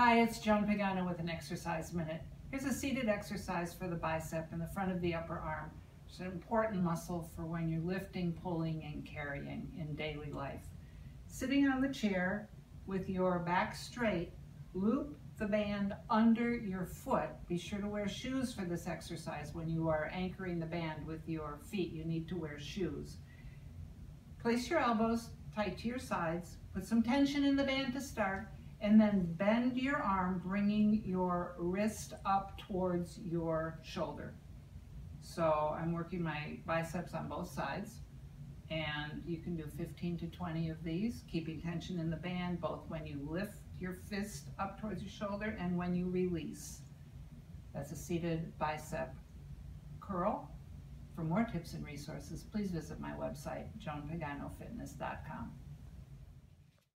Hi, it's Joan Pagano with an exercise minute. Here's a seated exercise for the bicep in the front of the upper arm. It's an important muscle for when you're lifting, pulling, and carrying in daily life. Sitting on the chair with your back straight, loop the band under your foot. Be sure to wear shoes for this exercise. When you are anchoring the band with your feet, you need to wear shoes. Place your elbows tight to your sides. Put some tension in the band to start and then bend your arm, bringing your wrist up towards your shoulder. So I'm working my biceps on both sides, and you can do 15 to 20 of these, keeping tension in the band, both when you lift your fist up towards your shoulder and when you release. That's a seated bicep curl. For more tips and resources, please visit my website, joanpaganofitness.com.